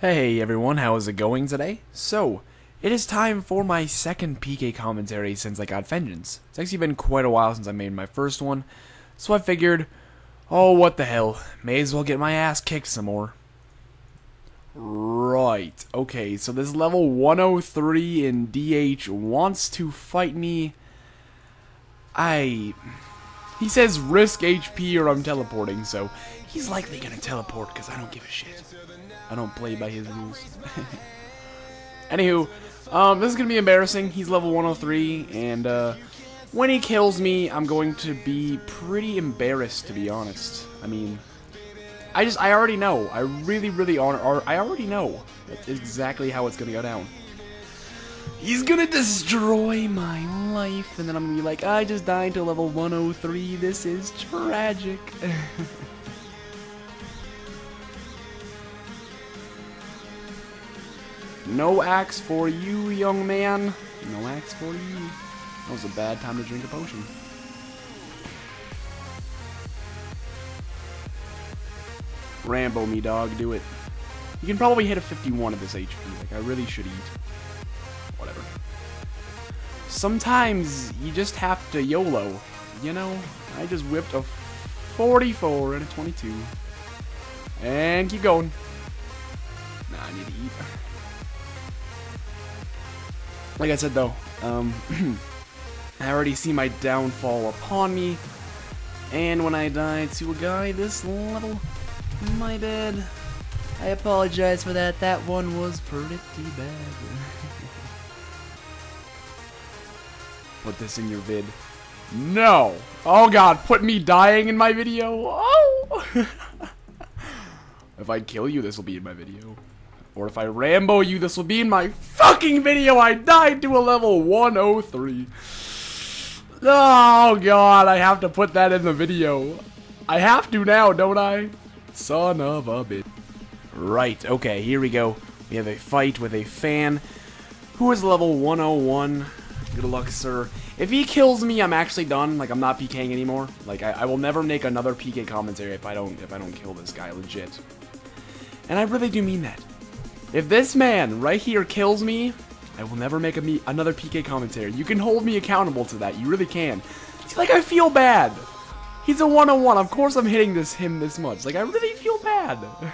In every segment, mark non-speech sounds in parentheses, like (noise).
Hey everyone, how is it going today? So, it is time for my second PK commentary since I got Vengeance. It's actually been quite a while since I made my first one, so I figured, oh what the hell, may as well get my ass kicked some more. Right, okay, so this level 103 in DH wants to fight me. I... He says risk HP or I'm teleporting, so he's likely gonna teleport because I don't give a shit. I don't play by his rules. (laughs) Anywho, um, this is gonna be embarrassing. He's level 103, and uh, when he kills me, I'm going to be pretty embarrassed, to be honest. I mean, I just, I already know. I really, really, are, I already know exactly how it's gonna go down. He's gonna destroy my life, and then I'm gonna be like, I just died to level 103. This is tragic. (laughs) No axe for you, young man. No axe for you. That was a bad time to drink a potion. Rambo me, dog. Do it. You can probably hit a 51 at this HP. Like, I really should eat. Whatever. Sometimes you just have to YOLO. You know? I just whipped a 44 and a 22. And keep going. Nah, I need to eat. Like I said though, um, (clears throat) I already see my downfall upon me, and when I die to a guy this level, my bad. I apologize for that, that one was pretty bad. (laughs) put this in your vid. No! Oh god, put me dying in my video! Oh! (laughs) if I kill you, this will be in my video. Or if I Rambo you, this will be in my fucking video. I died to a level 103. Oh, God. I have to put that in the video. I have to now, don't I? Son of a bitch. Right. Okay, here we go. We have a fight with a fan who is level 101. Good luck, sir. If he kills me, I'm actually done. Like, I'm not PKing anymore. Like, I, I will never make another PK commentary if I don't if I don't kill this guy, legit. And I really do mean that. If this man right here kills me, I will never make a me another PK commentary. You can hold me accountable to that. You really can. See, like, I feel bad. He's a one-on-one. Of course I'm hitting this him this much. Like, I really feel bad. (sighs)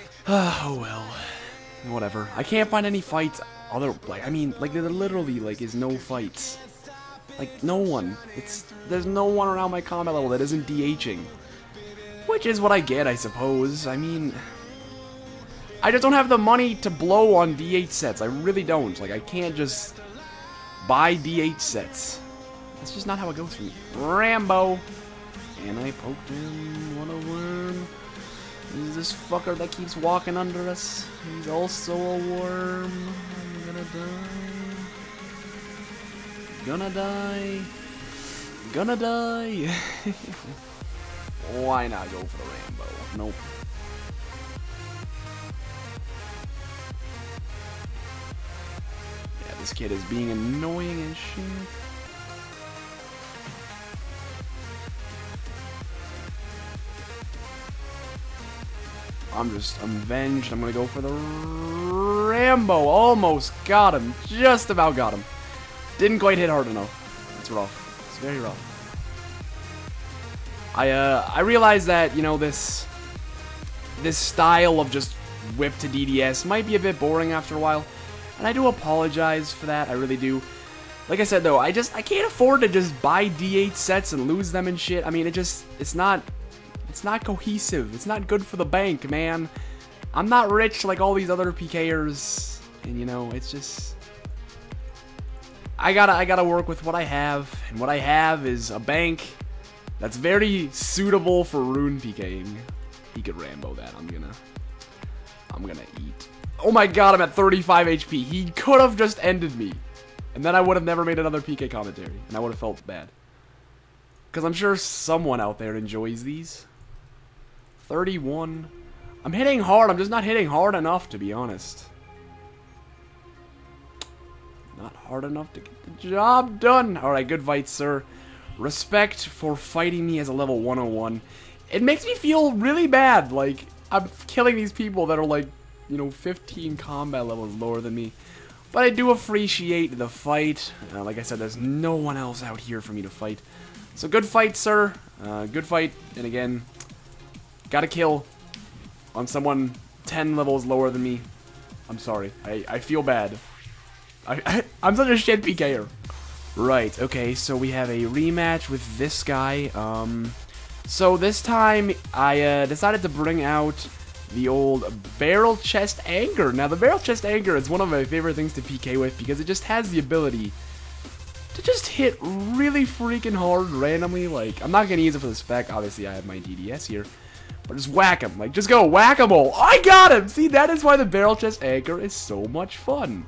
(sighs) oh, well. Whatever. I can't find any fights other, like, I mean, like, there literally, like, is no fights. Like, no one. It's, there's no one around my combat level that isn't DHing. Which is what I get, I suppose. I mean... I just don't have the money to blow on DH sets. I really don't. Like, I can't just buy DH sets. That's just not how it goes for me. Rambo! And I poked him. What a worm. He's this fucker that keeps walking under us. He's also a worm. Die. Gonna die. Gonna die. (laughs) Why not go for the Rambo? Nope. Yeah, this kid is being annoying as shit. I'm just, avenged. I'm gonna go for the Rambo. Almost got him. Just about got him. Didn't quite hit hard enough. It's rough. It's very rough. I, uh, I realized that, you know, this, this style of just whip to DDS might be a bit boring after a while. And I do apologize for that, I really do. Like I said though, I just I can't afford to just buy DH sets and lose them and shit. I mean, it just it's not it's not cohesive. It's not good for the bank, man. I'm not rich like all these other PKers, and you know, it's just I gotta I gotta work with what I have, and what I have is a bank that's very suitable for rune PKing. He could Rambo that. I'm gonna I'm gonna eat. Oh my god, I'm at 35 HP. He could have just ended me. And then I would have never made another PK commentary. And I would have felt bad. Because I'm sure someone out there enjoys these. 31. I'm hitting hard. I'm just not hitting hard enough, to be honest. Not hard enough to get the job done. Alright, good fight, sir. Respect for fighting me as a level 101. It makes me feel really bad. Like, I'm killing these people that are like, you know, 15 combat levels lower than me. But I do appreciate the fight. Uh, like I said, there's no one else out here for me to fight. So good fight, sir. Uh, good fight. And again, got a kill on someone 10 levels lower than me. I'm sorry. I, I feel bad. I, I, I'm such a shit PKer. Right, okay, so we have a rematch with this guy. Um, so this time, I uh, decided to bring out the old barrel chest Anchor. Now the barrel chest Anchor is one of my favorite things to PK with because it just has the ability to just hit really freaking hard randomly. Like, I'm not going to use it for the spec. Obviously, I have my DDS here. But just whack him. Like, just go whack-a-mole. I got him! See, that is why the barrel chest anchor is so much fun.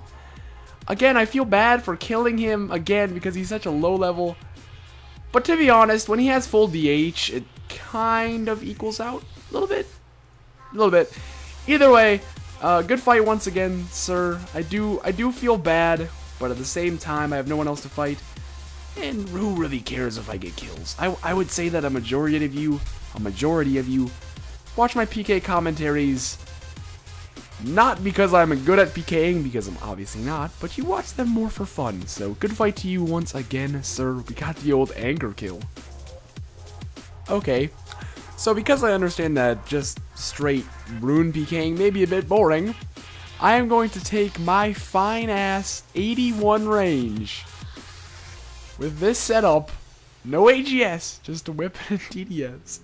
Again, I feel bad for killing him again because he's such a low level. But to be honest, when he has full DH, it kind of equals out a little bit a little bit. Either way, uh, good fight once again, sir. I do I do feel bad, but at the same time, I have no one else to fight. And who really cares if I get kills? I, I would say that a majority of you, a majority of you, watch my PK commentaries not because I'm good at PKing, because I'm obviously not, but you watch them more for fun. So good fight to you once again, sir. We got the old anchor kill. Okay, so because I understand that just straight rune PKing may be a bit boring, I am going to take my fine ass 81 range with this setup, no AGS, just a whip and DDS.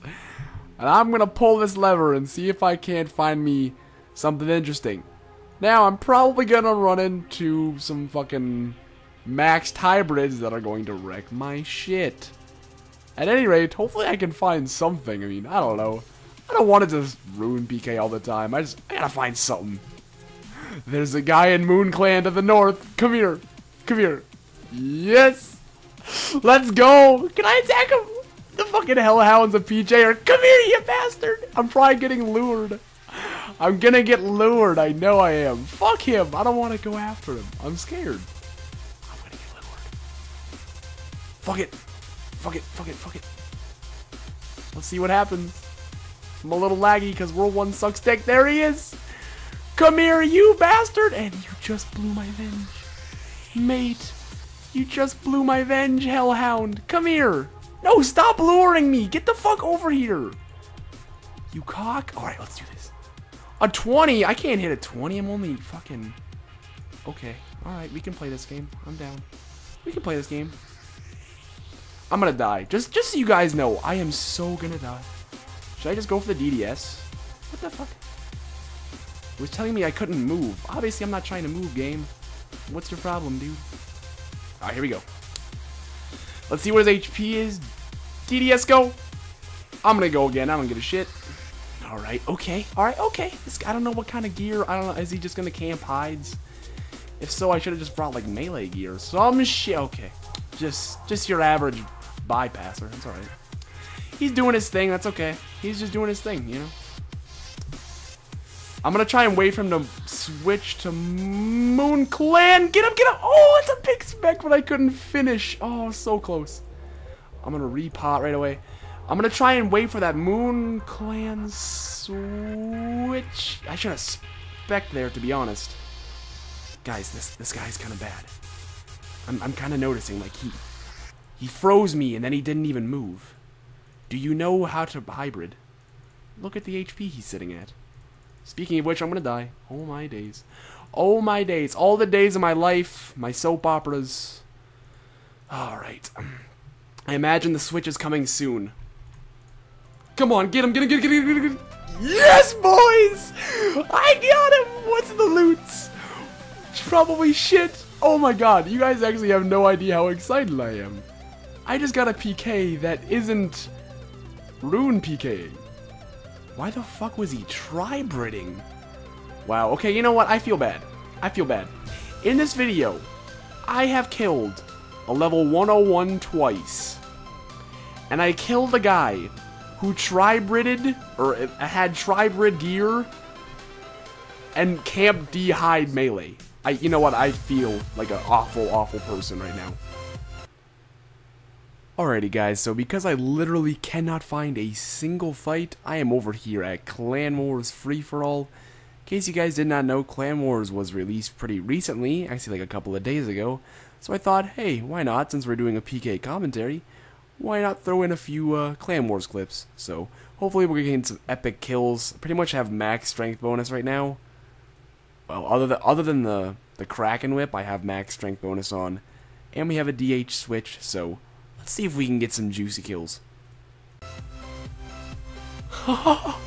And I'm to pull this lever and see if I can't find me something interesting. Now, I'm probably to run into some fucking maxed hybrids that are going to wreck my shit. At any rate, hopefully I can find something. I mean, I don't know. I don't want to just rune PK all the time. I just I gotta find something. There's a guy in Moon Clan to the north. Come here. Come here. Yes. Let's go. Can I attack him? The fucking hellhounds of PJ are. Come here, you bastard. I'm probably getting lured. I'm gonna get lured. I know I am. Fuck him. I don't want to go after him. I'm scared. I'm gonna get lured. Fuck it. Fuck it, fuck it, fuck it. Let's see what happens. I'm a little laggy because World 1 sucks dick. There he is! Come here, you bastard! And you just blew my venge. Mate, you just blew my venge, hellhound. Come here! No, stop luring me! Get the fuck over here! You cock? Alright, let's do this. A 20? I can't hit a 20. I'm only fucking... Okay. Alright, we can play this game. I'm down. We can play this game. I'm gonna die. Just just so you guys know, I am so gonna die. Should I just go for the DDS? What the fuck? It was telling me I couldn't move. Obviously, I'm not trying to move, game. What's your problem, dude? Alright, here we go. Let's see what his HP is. DDS, go! I'm gonna go again. I don't give a shit. Alright, okay. Alright, okay. This, I don't know what kind of gear. I don't know. Is he just gonna camp hides? If so, I should have just brought, like, melee gear. Some shit. Okay. Just, just your average bypasser. That's alright. He's doing his thing. That's okay. He's just doing his thing, you know? I'm gonna try and wait for him to switch to Moon Clan. Get him, get him. Oh, it's a big spec, but I couldn't finish. Oh, so close. I'm gonna repot right away. I'm gonna try and wait for that Moon Clan switch. I should have spec there, to be honest. Guys, this this guy's kind of bad. I'm, I'm kind of noticing, like, he he froze me and then he didn't even move. Do you know how to hybrid? Look at the HP he's sitting at. Speaking of which, I'm gonna die. Oh my days. Oh my days. All the days of my life, my soap operas. Alright. I imagine the switch is coming soon. Come on, get him, get him, get him, get him, get him. Yes, boys! I got him! What's the loots? Probably shit. Oh my god, you guys actually have no idea how excited I am. I just got a PK that isn't Rune PKing. Why the fuck was he tri-bridding? Wow, okay, you know what? I feel bad. I feel bad. In this video, I have killed a level 101 twice. And I killed a guy who tri-bridded, or had tri-brid gear, and camp D-hide melee. I, you know what? I feel like an awful, awful person right now. Alrighty guys, so because I literally cannot find a single fight, I am over here at Clan Wars Free For All. In case you guys did not know, Clan Wars was released pretty recently, actually like a couple of days ago. So I thought, hey, why not, since we're doing a PK commentary, why not throw in a few uh, Clan Wars clips? So hopefully we're getting some epic kills. Pretty much have max strength bonus right now. Well, other than, other than the, the Kraken Whip, I have max strength bonus on. And we have a DH switch, so Let's see if we can get some juicy kills. oh,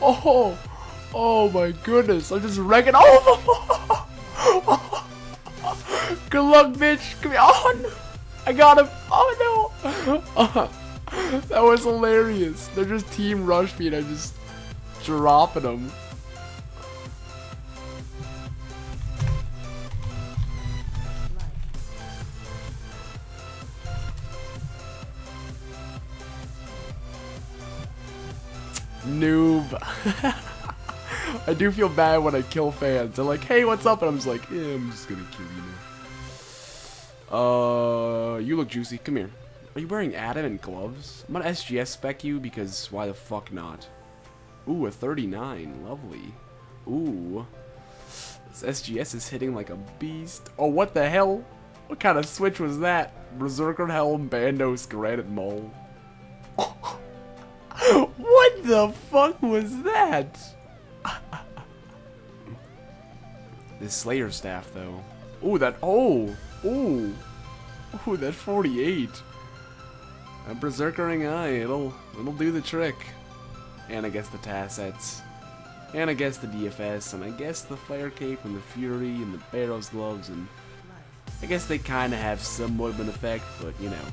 (laughs) oh my goodness, I'm just wrecking all of them. (laughs) Good luck, bitch. Come here. Oh, no. I got him. Oh, no. (laughs) that was hilarious. They're just team rush me and I'm just dropping them. Noob. (laughs) I do feel bad when I kill fans. They're like, hey, what's up? And I'm just like, yeah, I'm just gonna kill you now. Uh, you look juicy. Come here. Are you wearing Adamant gloves? I'm gonna SGS spec you because why the fuck not? Ooh, a 39. Lovely. Ooh. This SGS is hitting like a beast. Oh, what the hell? What kind of switch was that? Berserker Helm, Bandos, Granite Maul. What the fuck was that? this Slayer staff, though. Ooh, that. Oh! Ooh! Ooh, that 48. A Berserkering Eye, it'll, it'll do the trick. And I guess the Tassets. And I guess the DFS, and I guess the Fire Cape, and the Fury, and the Barrow's Gloves, and I guess they kind of have somewhat of an effect, but you know,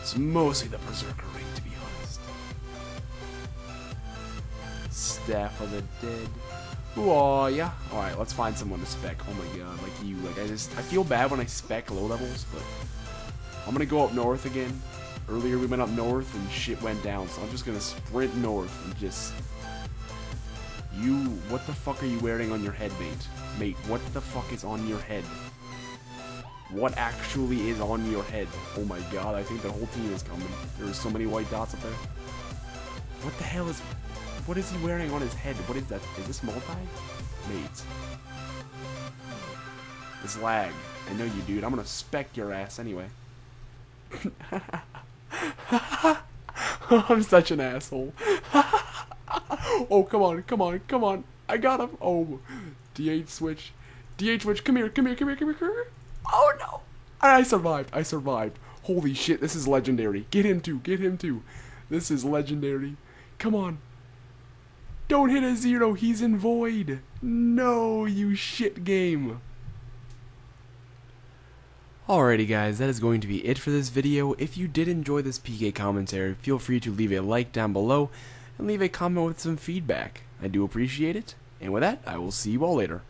it's mostly the Berserker Ring Staff of the Dead. Oh yeah. Alright, let's find someone to spec. Oh my god, like you. Like I just I feel bad when I spec low levels, but I'm gonna go up north again. Earlier we went up north and shit went down, so I'm just gonna sprint north and just You what the fuck are you wearing on your head, mate? Mate, what the fuck is on your head? What actually is on your head? Oh my god, I think the whole team is coming. There's so many white dots up there. What the hell is what is he wearing on his head? What is that? Is this multi? Mate. It's lag. I know you, dude. I'm gonna spec your ass anyway. (laughs) I'm such an asshole. (laughs) oh, come on, come on, come on. I got him. Oh, DH switch. DH switch, come here, come here, come here, come here, come here. Oh, no. I survived. I survived. Holy shit, this is legendary. Get him too, get him too. This is legendary. Come on. Don't hit a zero, he's in void. No, you shit game. Alrighty guys, that is going to be it for this video. If you did enjoy this PK commentary, feel free to leave a like down below and leave a comment with some feedback. I do appreciate it. And with that, I will see you all later.